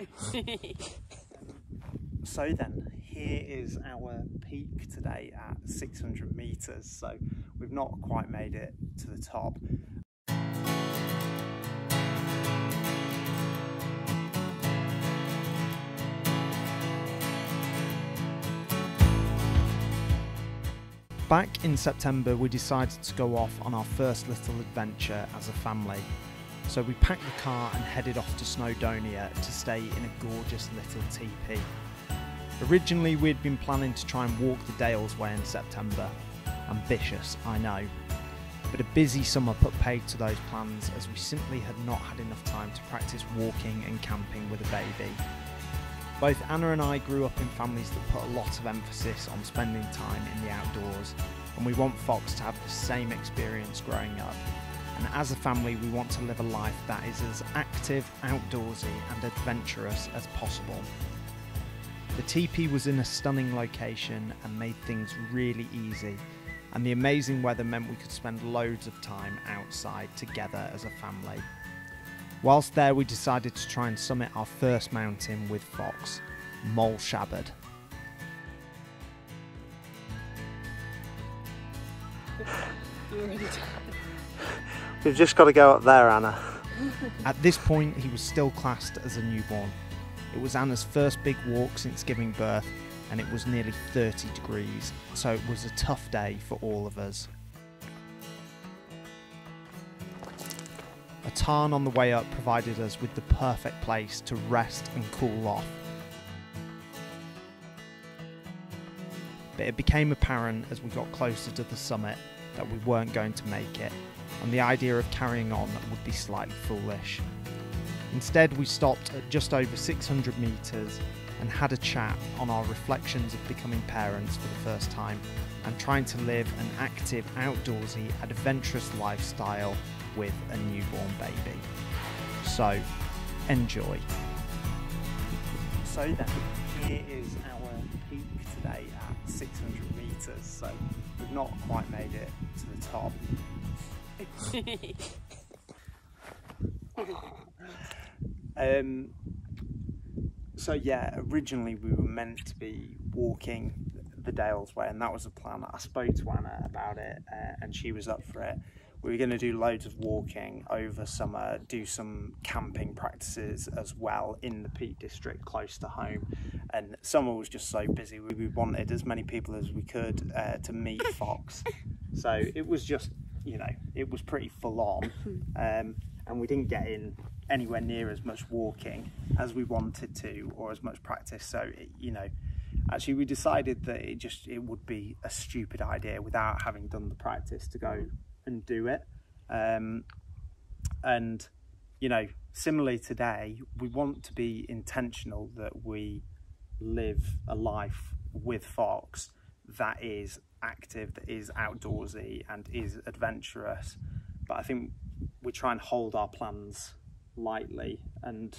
so then, here is our peak today at 600 meters. So we've not quite made it to the top. Back in September, we decided to go off on our first little adventure as a family. So we packed the car and headed off to Snowdonia to stay in a gorgeous little teepee. Originally, we'd been planning to try and walk the Dales Way in September. Ambitious, I know. But a busy summer put paid to those plans as we simply had not had enough time to practice walking and camping with a baby. Both Anna and I grew up in families that put a lot of emphasis on spending time in the outdoors, and we want Fox to have the same experience growing up. And as a family, we want to live a life that is as active, outdoorsy, and adventurous as possible. The teepee was in a stunning location and made things really easy, and the amazing weather meant we could spend loads of time outside together as a family. Whilst there, we decided to try and summit our first mountain with Fox, Moel Siabod. We've just got to go up there, Anna. At this point, he was still classed as a newborn. It was Anna's first big walk since giving birth, and it was nearly 30 degrees, so it was a tough day for all of us. A tarn on the way up provided us with the perfect place to rest and cool off. But it became apparent as we got closer to the summit that we weren't going to make it, and the idea of carrying on would be slightly foolish. Instead, we stopped at just over 600 metres and had a chat on our reflections of becoming parents for the first time and trying to live an active, outdoorsy, adventurous lifestyle with a newborn baby. So, enjoy. So then, here is our peak today at 600 metres. So we've not quite made it to the top. um, so yeah, originally we were meant to be walking the Dales Way, and that was the plan. I spoke to Anna about it, uh, and she was up for it we were going to do loads of walking over summer, do some camping practices as well in the Peak District close to home. And summer was just so busy. We wanted as many people as we could uh, to meet Fox. So it was just, you know, it was pretty full on. Um, and we didn't get in anywhere near as much walking as we wanted to or as much practice. So, it, you know, actually we decided that it just it would be a stupid idea without having done the practice to go and do it. Um, and, you know, similarly today, we want to be intentional that we live a life with Fox that is active, that is outdoorsy, and is adventurous. But I think we try and hold our plans lightly, and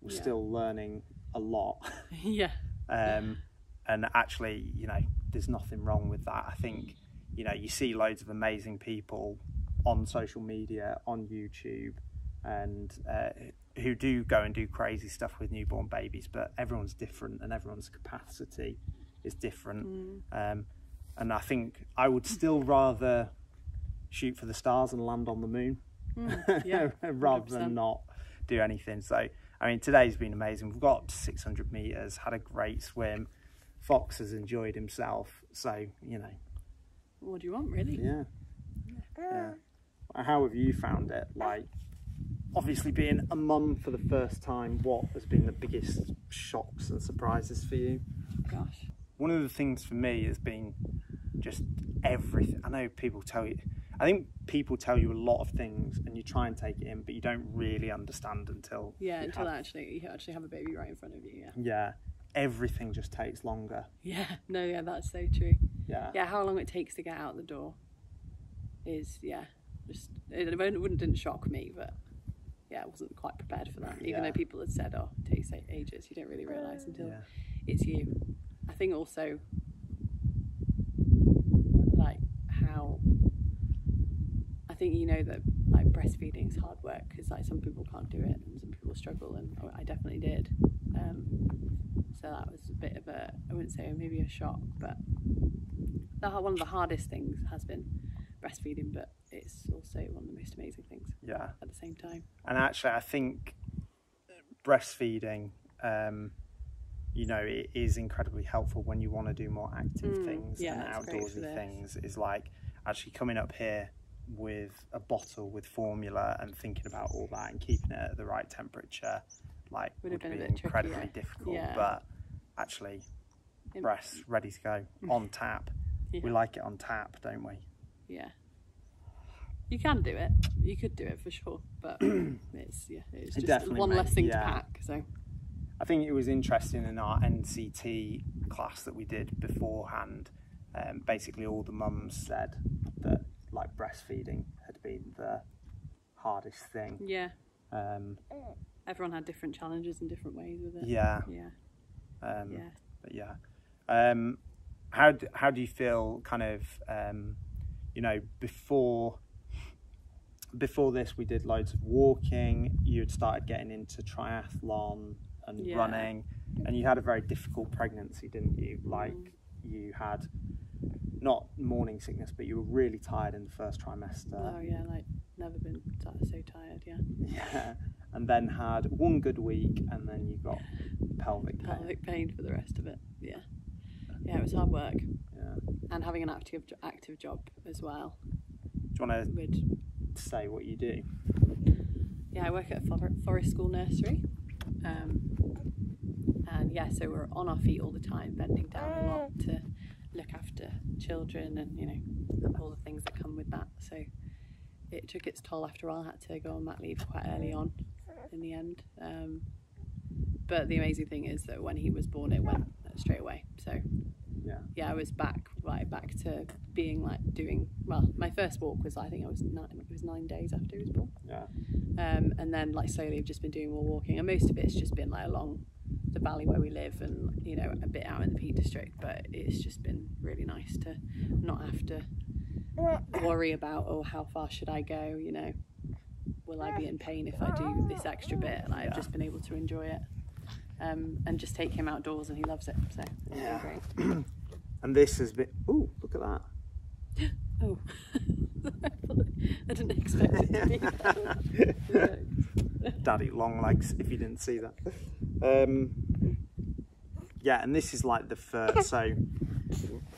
we're yeah. still learning a lot. yeah. Um, and actually, you know, there's nothing wrong with that. I think you know you see loads of amazing people on social media on youtube and uh, who do go and do crazy stuff with newborn babies but everyone's different and everyone's capacity is different mm. um, and i think i would still rather shoot for the stars and land on the moon mm, yeah, rather than not do anything so i mean today's been amazing we've got 600 meters had a great swim fox has enjoyed himself so you know what do you want, really? Yeah. Yeah. How have you found it? Like, obviously being a mum for the first time, what has been the biggest shocks and surprises for you? Gosh. One of the things for me has been just everything. I know people tell you, I think people tell you a lot of things and you try and take it in, but you don't really understand until. Yeah, until have, actually you actually have a baby right in front of you. Yeah. Yeah. Everything just takes longer. Yeah. No. Yeah, that's so true. Yeah. Yeah, how long it takes to get out the door is yeah, just it wouldn't didn't shock me, but yeah, I wasn't quite prepared for that. Even yeah. though people had said, "Oh, it takes ages," you don't really realise until yeah. it's you. I think also like how I think you know that like breastfeeding is hard work because like some people can't do it and some people struggle, and I definitely did. Um, so that was a bit of a I wouldn't say maybe a shock, but the, one of the hardest things has been breastfeeding, but it's also one of the most amazing things Yeah. at the same time. And actually, I think breastfeeding, um, you know, it is incredibly helpful when you want to do more active Mm, things yeah, and it's great for outdoorsy things. Is like actually coming up here with a bottle with formula and thinking about all that and keeping it at the right temperature, like Would would, have been be incredibly trickier. difficult. Yeah. But actually, breasts ready to go on tap. We like it on tap, don't we? Yeah. You can do it. You could do it for sure, but it's yeah, it's just definitely one less thing yeah. to pack. So I think it was interesting in our NCT class that we did beforehand. Um, basically, all the mums said that like breastfeeding had been the hardest thing. yeah, Um, everyone had different challenges in different ways with it. yeah, Yeah, um, yeah. but yeah. Um, how d- how do you feel? Kind of, um, you know, before before this, we did loads of walking. You had started getting into triathlon and Yeah. running, and you had a very difficult pregnancy, didn't you? Like Mm. you had not morning sickness, but you were really tired in the first trimester. Oh yeah, like never been so so tired. Yeah, Yeah, and then had one good week, and then you got pelvic pain. pelvic pain for the rest of it. Yeah, yeah, it was hard work Yeah. and having an active active job as well. Do you want to say what you do? yeah, I work at a forest school nursery. Um, and yeah, so we're on our feet all the time, bending down a lot to look after children and you know all the things that come with that. So it took its toll after a while. I had to go on mat leave quite early on in the end. Um, but the amazing thing is that when he was born, it went straight away. So Yeah. yeah, I was back right back to being like doing well. My first walk was I think I was nine. It was nine days after he was born. Yeah. Um, and then like slowly I've just been doing more walking and most of it's just been like along the valley where we live and you know a bit out in the Peak District but it's just been really nice to not have to worry about oh how far should I go you know will I be in pain if I do this extra bit and I've Yeah. just been able to enjoy it um, and just take him outdoors and he loves it so Yeah. great And this has been. Oh, look at that. oh I didn't expect it to be. Daddy long legs. If you didn't see that. Um, yeah, and this is like the first. So,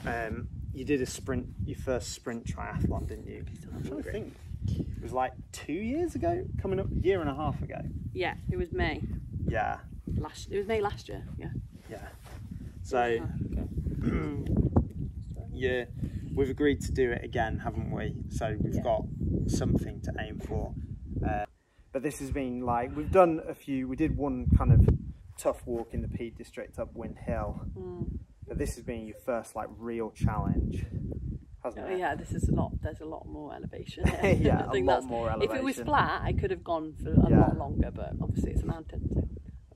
um, you did a sprint, your first sprint triathlon, didn't you? I'm trying to think. It was like two years ago, coming up, a year and a half ago. yeah it was May Yeah, last it was May last year yeah yeah. So, okay. yeah, we've agreed to do it again, haven't we? So we've Yeah. got something to aim for. Uh, but this has been like we've done a few. We did one kind of tough walk in the Peak District up Win Hill, Mm. but this has been your first like real challenge, hasn't Oh, it? yeah, this is a lot. There's a lot more elevation. Yeah, I a think lot that's- more If it was flat, I could have gone for a Yeah. lot longer, but obviously it's a mountain.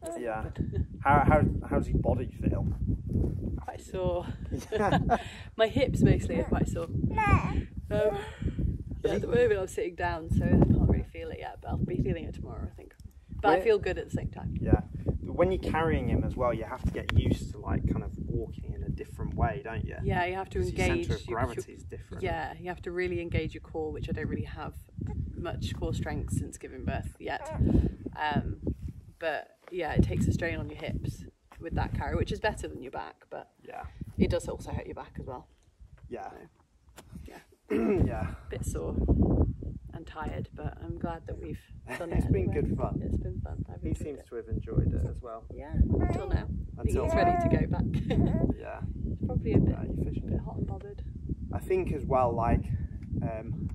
So that's Yeah. How how how does your body feel? quite sore. My hips mostly are quite sore. Um, yeah, at the moment I'm sitting down, so I can't really feel it yet, but I'll be feeling it tomorrow, I think. But I feel good at the same time. Yeah. When you're carrying him as well, you have to get used to like kind of walking in a different way, don't you? Yeah, you have to 'Cause your engage. centre of your- gravity is different. Yeah, you have to really engage your core, which I don't really have much core strength since giving birth yet. Um, but yeah, it takes a strain on your hips with that carry, which is better than your back, but Yeah. it does also hurt your back as well. Yeah. Yeah. yeah. Bit sore and tired, but I'm glad that we've done it. It's been anyway. good fun. It's been fun. I've He seems it. to have enjoyed it as well. Yeah, until now. Until he's ready to go back. Yeah. Probably a bit, Yeah, you're bit hot and bothered. I think as well, like, um,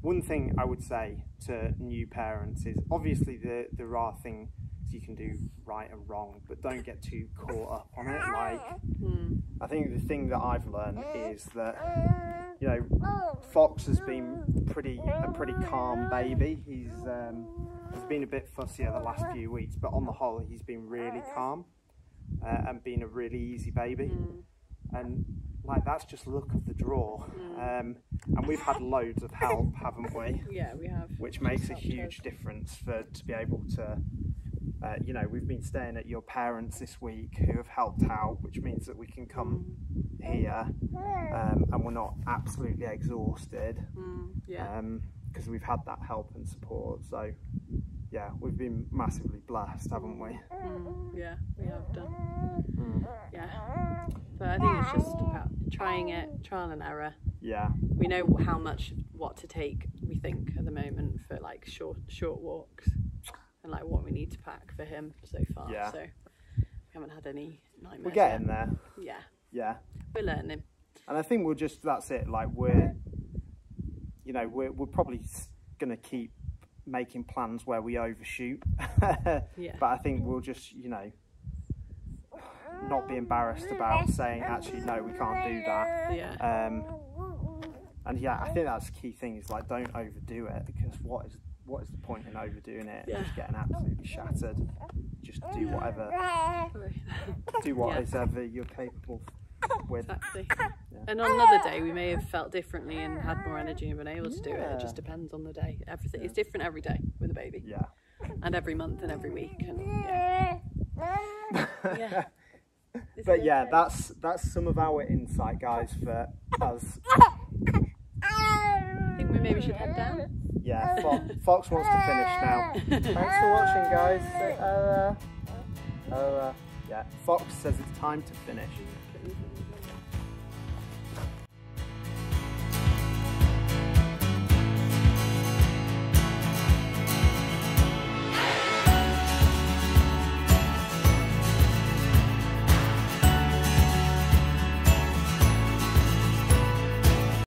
one thing I would say to new parents is obviously the, there are things you can do right and wrong, but don't get too caught up on it. Like, Hmm. I think the thing that I've learned is that, you know, Fox has been pretty a pretty calm baby. He's um, he's been a bit fussier the last few weeks, but on the whole, he's been really calm uh, and been a really easy baby. Hmm. and like that's just luck of the draw. Um, and we've had loads of help, haven't we? Yeah, we have. Which makes a huge difference for to be able to. Uh, you know, we've been staying at your parents this week who have helped out, which means that we can come here um, and we're not absolutely exhausted Mm, yeah. because we've had that help and support. So, yeah, we've been massively blessed, haven't we? Mm, yeah, we have done. Yeah. But I think it's just about trying it, trial and error. Yeah, We know how much what to take. We think at the moment for like short short walks, and like what we need to pack for him so far. Yeah. So we haven't had any nightmares. we're getting yet. there. Yeah, Yeah, we're learning. and I think we'll just that's it. Like we're, you know, we're we're probably going to keep making plans where we overshoot. Yeah. But I think we'll just, you know, not be embarrassed about saying actually no, we can't do that. Yeah. Um, and yeah, I think that's the key thing is like don't overdo it because what is what is the point in overdoing it? and Just getting absolutely shattered. Just do whatever, do whatever Yeah. you're capable with. Exactly. And on another day, we may have felt differently and had more energy and been able to do it. Yeah. It just depends on the day. Everything it's different every day with a baby, Yeah. and every month and every week. And yeah, yeah. Is But yeah, okay? that's that's some of our insight, guys, for us. I think we maybe should head down. Yeah, Fo- Fox wants to finish now. Thanks for watching, guys. Uh, uh, uh, yeah, Fox says it's time to finish.